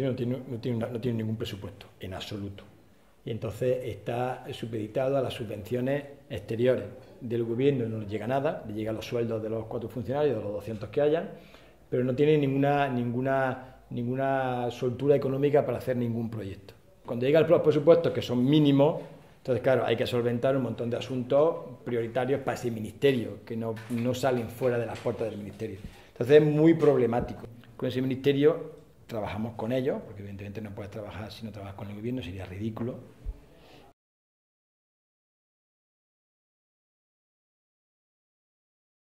no tiene, ningún presupuesto, en absoluto. Y entonces está supeditado a las subvenciones exteriores del gobierno, no le llega nada, le llegan los sueldos de los cuatro funcionarios, de los 200 que hayan, pero no tiene ninguna, ninguna, ninguna soltura económica para hacer ningún proyecto. Cuando llegan los presupuestos, que son mínimos, entonces, claro, hay que solventar un montón de asuntos prioritarios para ese ministerio, que no, no salen fuera de las puertas del ministerio. Entonces, es muy problemático. Con ese ministerio trabajamos con ellos, porque evidentemente no puedes trabajar si no trabajas con el gobierno, sería ridículo